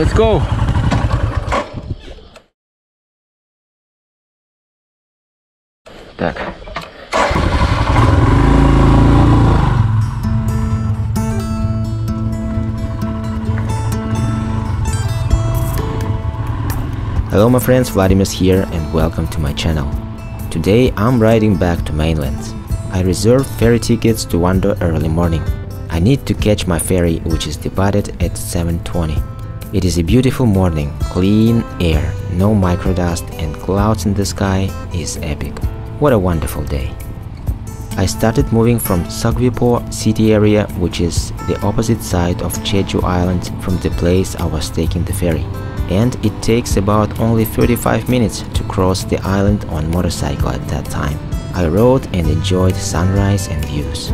Let's go. Так. Hello my friends, Vladimir here and welcome to my channel. Today I'm riding back to mainland. I reserved ferry tickets to Wando early morning. I need to catch my ferry which is departed at 7.20. It is a beautiful morning, clean air, no microdust and clouds in the sky is epic. What a wonderful day. I started moving from Seogwipo city area which is the opposite side of Jeju Island from the place I was taking the ferry and it takes about only 35 minutes to cross the island on motorcycle at that time. I rode and enjoyed sunrise and views.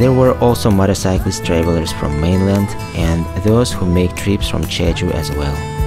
There were also motorcyclist travelers from mainland and those who make trips from Jeju as well.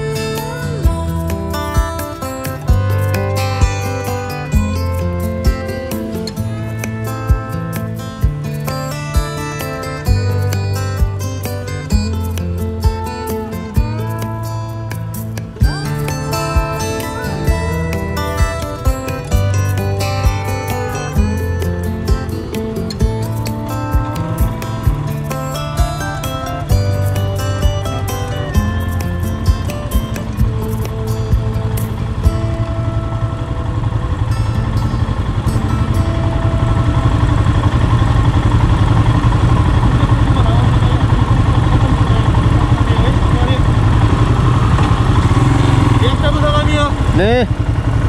네,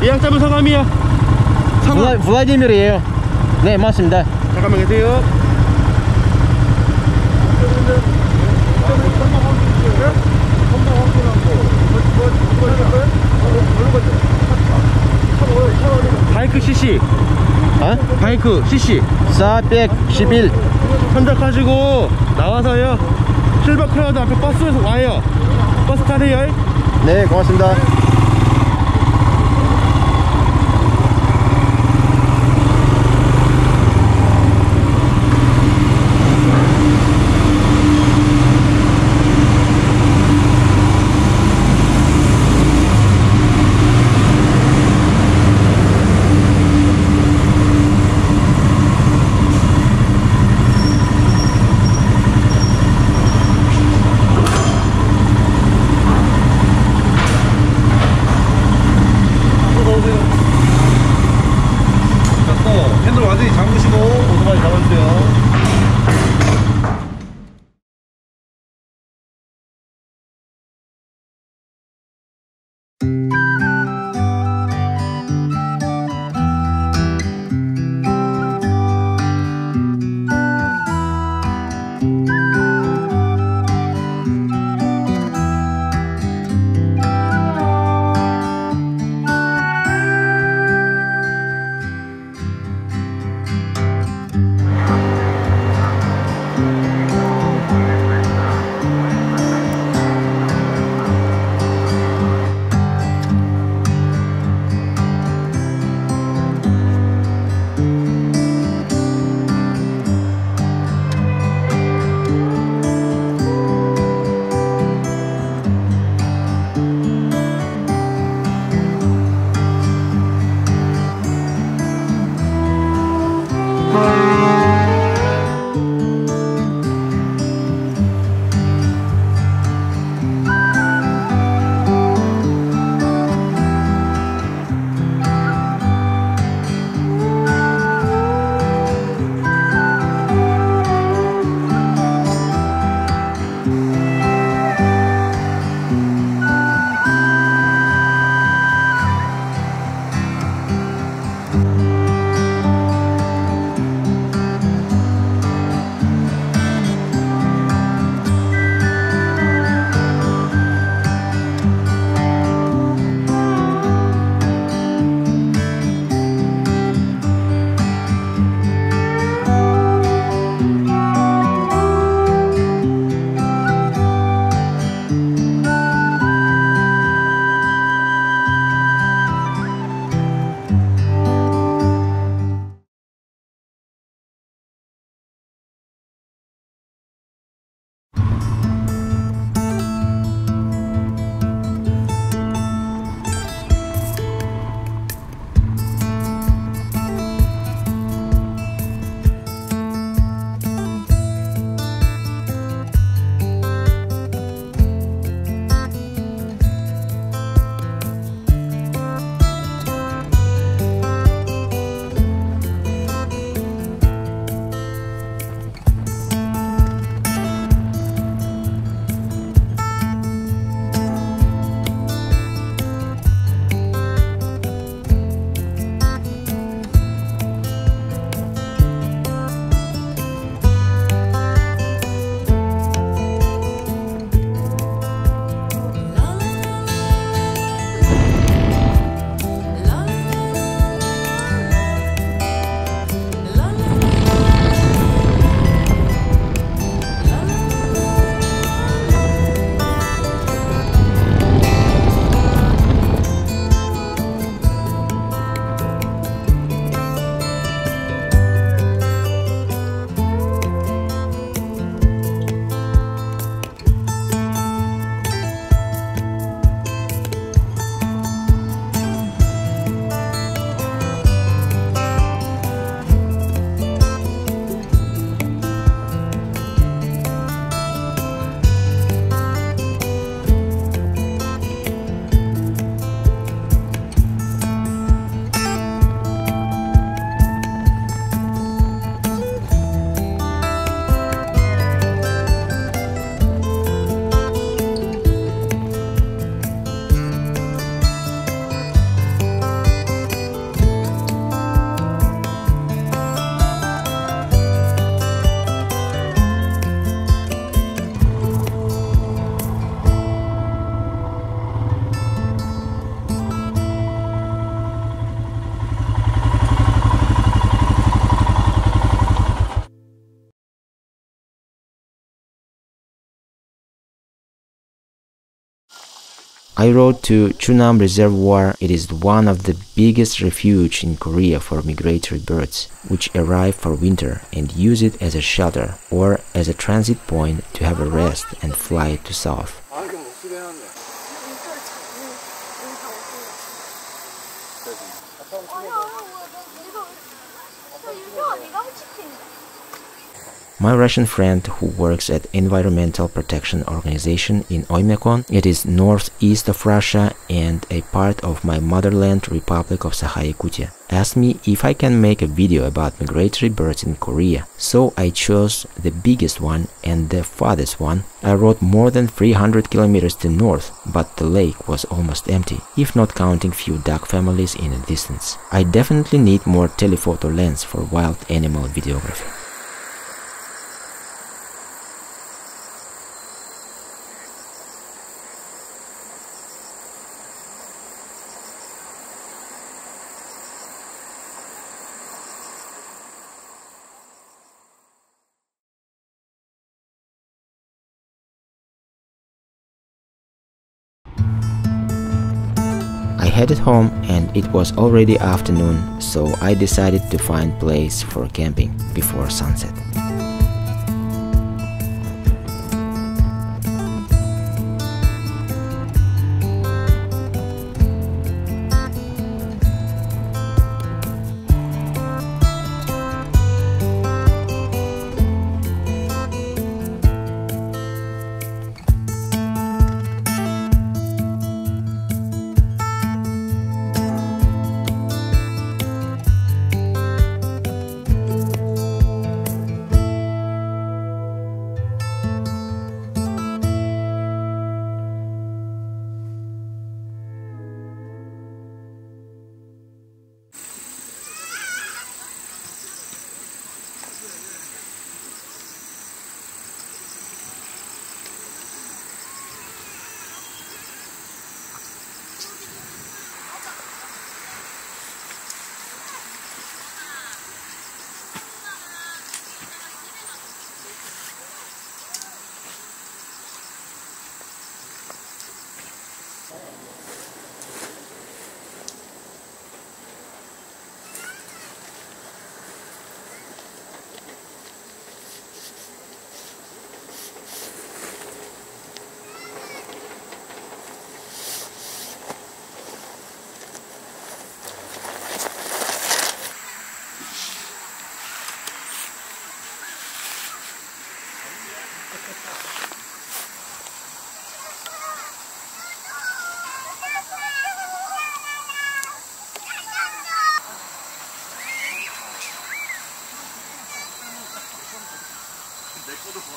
예약 잡은. 블라, 상황 블라디미르예요. 네, 맞습니다. 잠깐만 계세요. 바이크 CC, 어? 바이크 CC 411. 선착하시고 나와서요. 실버 크라우드 앞에 버스에서 와요. 버스 타세요. 네, 고맙습니다. Música I rode to Junam Reservoir. It is one of the biggest refuge in Korea for migratory birds, which arrive for winter and use it as a shelter or as a transit point to have a rest and fly to south. My Russian friend who works at Environmental Protection Organization in Oymyakon, it is northeast of Russia and a part of my motherland Republic of Sakha-Yakutia, asked me if I can make a video about migratory birds in Korea. So I chose the biggest one and the farthest one. I rode more than 300 kilometers to north, but the lake was almost empty, if not counting few duck families in the distance. I definitely need more telephoto lens for wild animal videography. Headed home and it was already afternoon, so I decided to find place for camping before sunset.